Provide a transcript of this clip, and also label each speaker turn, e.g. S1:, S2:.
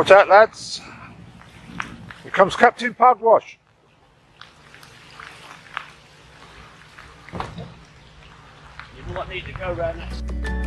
S1: Watch out, lads. Here comes Captain Pugwash.
S2: You might need to go around that.